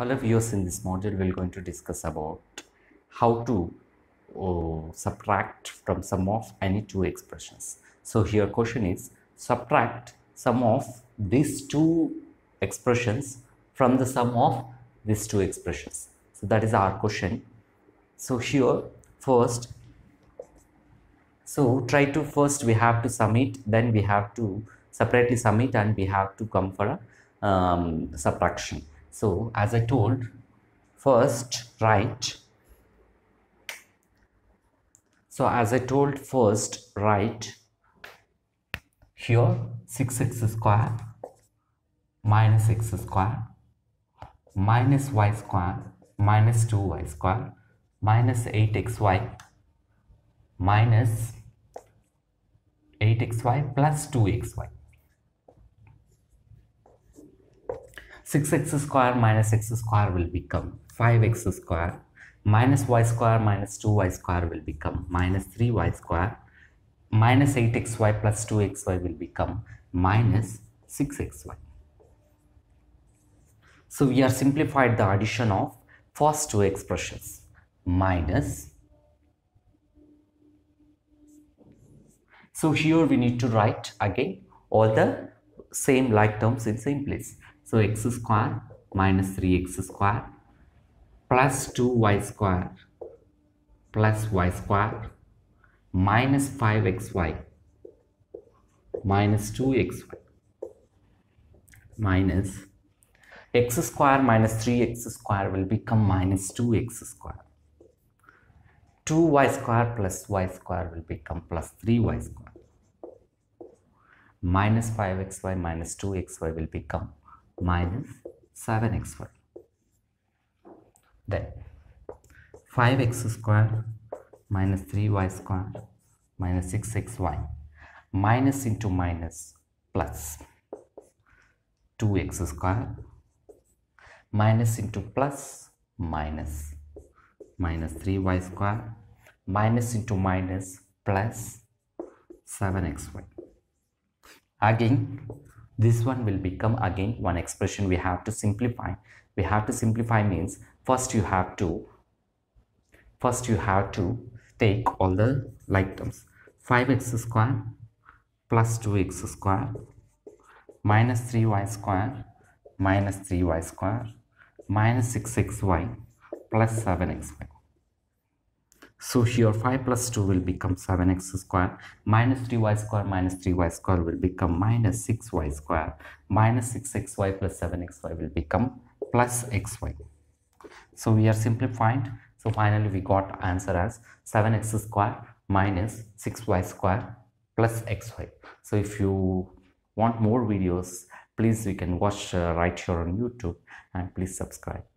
Hello viewers, in this module we're going to discuss about how to uh, subtract from sum of any two expressions. So here question is subtract sum of these two expressions from the sum of these two expressions. So that is our question. So here first so try to first we have to sum it then we have to separately sum it and we have to come for a um, subtraction so as i told first write. So as i told first write here 6x square minus x square minus y square minus 2y square minus 8xy minus 8xy plus 2xy 6x square minus x square will become 5x square minus y square minus 2y square will become minus 3y square minus 8xy plus 2xy will become minus 6xy. So we are simplified the addition of first two expressions minus So here we need to write again all the same like terms in same place. So x square minus 3x square plus 2y square plus y square minus 5xy minus 2xy minus x square minus 3x square will become minus 2x square. 2y square plus y square will become plus 3y square. Minus 5xy minus 2xy will become minus 7xy. Then 5x square minus 3y square minus 6xy minus into minus plus 2x square minus into plus minus minus 3y square minus into minus plus 7xy again this one will become again one expression we have to simplify. We have to simplify means first you have to first you have to take all the like terms 5x square plus 2x square minus 3y square minus 3y square minus 6xy plus 7xy so here 5 plus 2 will become 7x square minus 3y square minus 3y square will become minus 6y square minus 6xy plus 7xy will become plus xy. So we are simplifying. So finally we got answer as 7x square minus 6y square plus xy. So if you want more videos please you can watch uh, right here on YouTube and please subscribe.